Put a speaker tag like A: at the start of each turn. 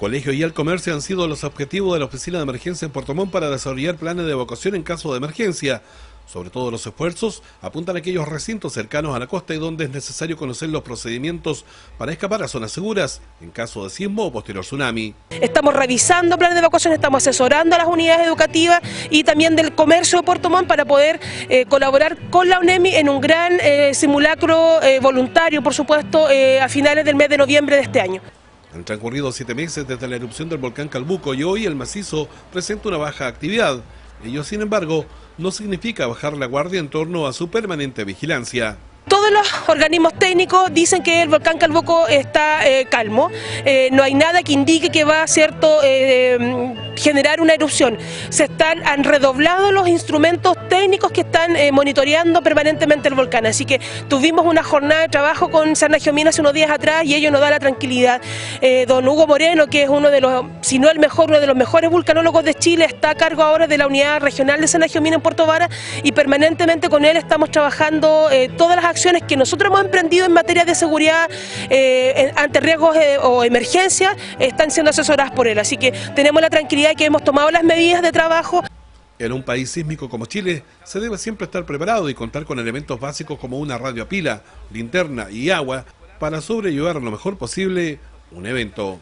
A: Colegio y el comercio han sido los objetivos de la Oficina de Emergencia en Puerto Montt para desarrollar planes de evacuación en caso de emergencia. Sobre todo los esfuerzos apuntan a aquellos recintos cercanos a la costa y donde es necesario conocer los procedimientos para escapar a zonas seguras en caso de sismo o posterior tsunami.
B: Estamos revisando planes de evacuación, estamos asesorando a las unidades educativas y también del comercio de Puerto Montt para poder eh, colaborar con la UNEMI en un gran eh, simulacro eh, voluntario, por supuesto, a finales del mes de noviembre de este año.
A: Han transcurrido siete meses desde la erupción del volcán Calbuco y hoy el macizo presenta una baja actividad. Ello, sin embargo, no significa bajar la guardia en torno a su permanente vigilancia.
B: Todos los organismos técnicos dicen que el volcán Calbuco está eh, calmo, eh, no hay nada que indique que va a cierto, eh, generar una erupción. Se están, han redoblado los instrumentos técnicos que están monitoreando permanentemente el volcán, así que tuvimos una jornada de trabajo con Geomina hace unos días atrás y ello nos da la tranquilidad. don Hugo Moreno, que es uno de los, si no el mejor, uno de los mejores vulcanólogos de Chile, está a cargo ahora de la unidad regional de Geomina en Puerto Vara y permanentemente con él estamos trabajando todas las acciones que nosotros hemos emprendido en materia de seguridad eh, ante riesgos eh, o emergencias están siendo asesoradas por él. Así que tenemos la tranquilidad que hemos tomado las medidas de trabajo.
A: En un país sísmico como Chile se debe siempre estar preparado y contar con elementos básicos como una radio a pila, linterna y agua para sobrellevar lo mejor posible un evento.